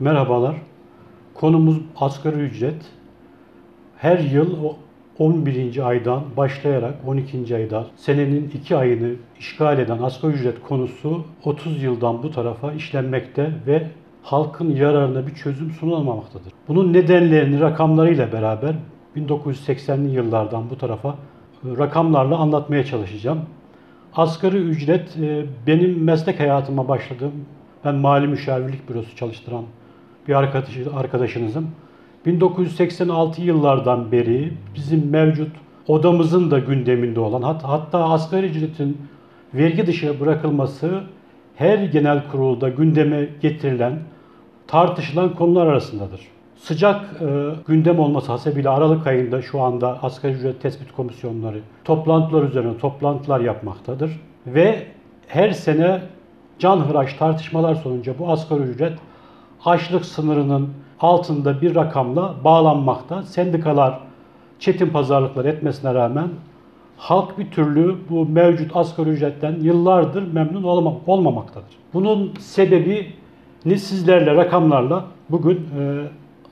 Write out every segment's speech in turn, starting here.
Merhabalar. Konumuz asgari ücret. Her yıl o 11. aydan başlayarak 12. ayda senenin 2 ayını işgal eden asgari ücret konusu 30 yıldan bu tarafa işlenmekte ve halkın yararına bir çözüm sunulmamaktadır. Bunun nedenlerini rakamlarıyla beraber 1980'li yıllardan bu tarafa e, rakamlarla anlatmaya çalışacağım. Asgari ücret e, benim meslek hayatıma başladığım, ben mali müşavirlik bürosu çalıştıran bir arkadaşı, arkadaşınızım. 1986 yıllardan beri bizim mevcut odamızın da gündeminde olan hat, hatta asgari ücretin vergi dışı bırakılması her genel kurulda gündeme getirilen tartışılan konular arasındadır. Sıcak e, gündem olması hasebiyle Aralık ayında şu anda asgari ücret tespit komisyonları toplantılar üzerine toplantılar yapmaktadır. Ve her sene canhıraş tartışmalar sonucu bu asgari ücret açlık sınırının altında bir rakamla bağlanmakta. Sendikalar çetin pazarlıklar etmesine rağmen halk bir türlü bu mevcut asgari ücretten yıllardır memnun olmamaktadır. Bunun sebebini sizlerle rakamlarla bugün e,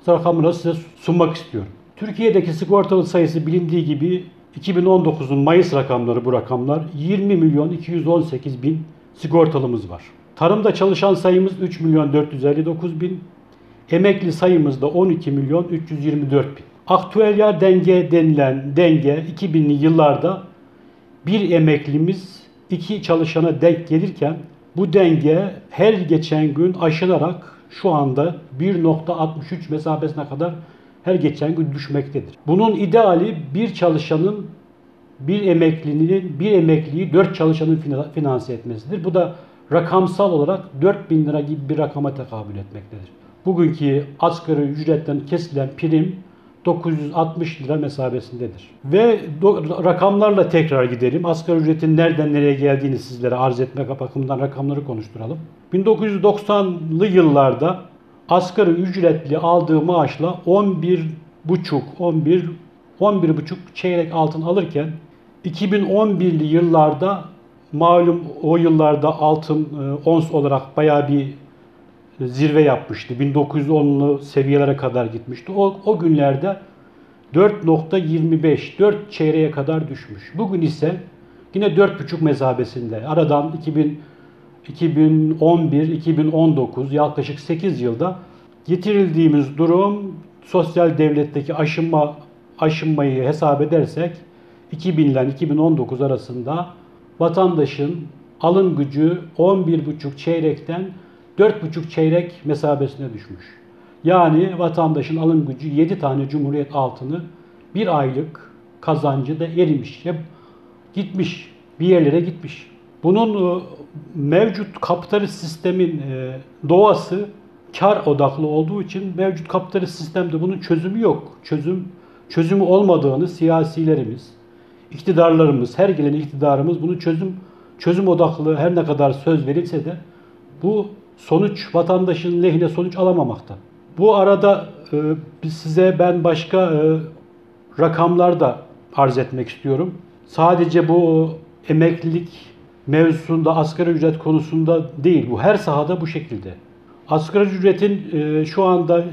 rakamını size sunmak istiyorum. Türkiye'deki sigortalı sayısı bilindiği gibi 2019'un Mayıs rakamları bu rakamlar 20 milyon 218 bin sigortalımız var. Tarımda çalışan sayımız 3 milyon 459 bin, emekli sayımız da 12 milyon 324 bin. Aktüel denge denilen denge 2000'li yıllarda bir emeklimiz iki çalışana denk gelirken bu denge her geçen gün aşılarak şu anda 1.63 mesafesine kadar her geçen gün düşmektedir. Bunun ideali bir çalışanın bir emeklinin bir emekliyi dört çalışanın finanse etmesidir. Bu da rakamsal olarak 4000 lira gibi bir rakama tekabül etmektedir. Bugünkü asgari ücretten kesilen prim 960 lira mesabesindedir. Ve rakamlarla tekrar gidelim. Asgari ücretin nereden nereye geldiğini sizlere arz etmek bakımından rakamları konuşturalım. 1990'lı yıllarda asgari ücretli aldığı maaşla 11 buçuk 11 11 buçuk çeyrek altın alırken 2011'li yıllarda malum o yıllarda altın e, ons olarak bayağı bir zirve yapmıştı. 1910'lu seviyelere kadar gitmişti. O, o günlerde 4.25, 4 çeyreğe kadar düşmüş. Bugün ise yine 4.5 mesabesinde. Aradan 2000, 2011, 2019 yaklaşık 8 yılda getirildiğimiz durum sosyal devletteki aşınma aşınmayı hesap edersek 2000 ile 2019 arasında vatandaşın alım gücü 11,5 çeyrekten 4,5 çeyrek mesabesine düşmüş. Yani vatandaşın alım gücü 7 tane Cumhuriyet altını bir aylık kazancı da erimiş. Ya gitmiş, bir yerlere gitmiş. Bunun e, mevcut kapitalist sistemin e, doğası kar odaklı olduğu için mevcut kapitalist sistemde bunun çözümü yok. Çözüm çözümü olmadığını siyasilerimiz, iktidarlarımız, her gelen iktidarımız bunu çözüm çözüm odaklı her ne kadar söz verilse de bu sonuç vatandaşın lehine sonuç alamamakta. Bu arada e, size ben başka e, rakamlar da arz etmek istiyorum. Sadece bu emeklilik mevzusunda asgari ücret konusunda değil bu her sahada bu şekilde. Asgari ücretin e, şu anda e,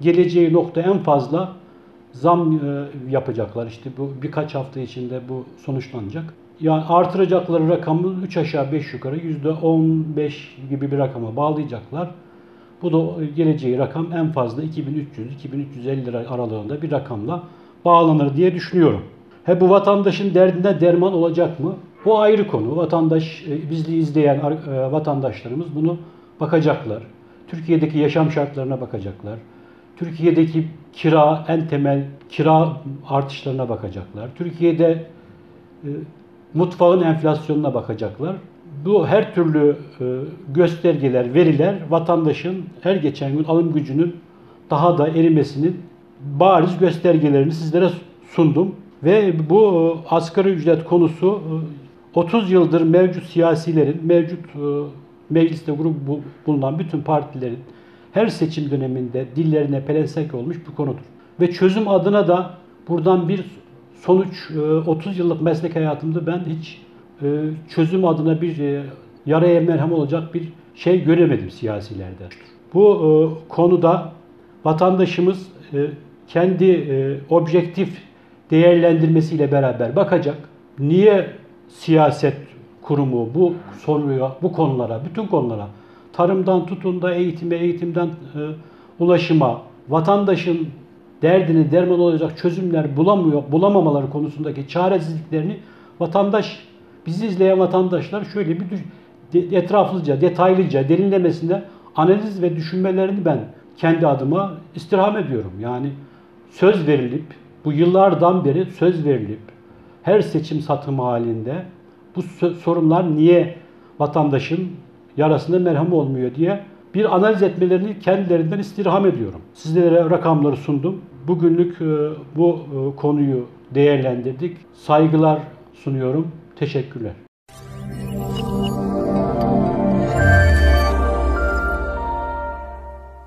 geleceği nokta en fazla zam e, yapacaklar. İşte bu birkaç hafta içinde bu sonuçlanacak. Yani artıracakları rakamı 3 aşağı 5 yukarı %15 gibi bir rakama bağlayacaklar. Bu da geleceği rakam en fazla 2300-2350 lira aralığında bir rakamla bağlanır diye düşünüyorum. He bu vatandaşın derdine derman olacak mı? Bu ayrı konu. Vatandaş, e, bizli izleyen e, vatandaşlarımız bunu bakacaklar. Türkiye'deki yaşam şartlarına bakacaklar. Türkiye'deki kira, en temel kira artışlarına bakacaklar. Türkiye'de e, mutfağın enflasyonuna bakacaklar. Bu her türlü e, göstergeler, veriler vatandaşın her geçen gün alım gücünün daha da erimesinin bariz göstergelerini sizlere sundum. Ve bu e, asgari ücret konusu 30 yıldır mevcut siyasilerin, mevcut mecliste grup bulunan bütün partilerin her seçim döneminde dillerine pelesenk olmuş bir konudur. Ve çözüm adına da buradan bir sonuç 30 e, yıllık meslek hayatımda ben hiç e, çözüm adına bir e, yaraya merhem olacak bir şey göremedim siyasilerde. Bu konuda vatandaşımız kendi objektif değerlendirmesiyle beraber bakacak. Niye siyaset kurumu bu soruya, bu konulara, bütün konulara, tarımdan tutun da eğitime, eğitimden e, ulaşıma, vatandaşın derdini derman olacak çözümler bulamıyor, bulamamaları konusundaki çaresizliklerini vatandaş, bizi izleyen vatandaşlar şöyle bir de- etraflıca, detaylıca, derinlemesine analiz ve düşünmelerini ben kendi adıma istirham ediyorum. Yani söz verilip, bu yıllardan beri söz verilip, her seçim satımı halinde bu sorunlar niye vatandaşın yarasına merhem olmuyor diye bir analiz etmelerini kendilerinden istirham ediyorum. Sizlere rakamları sundum. Bugünlük e, bu e, konuyu değerlendirdik. Saygılar sunuyorum. Teşekkürler.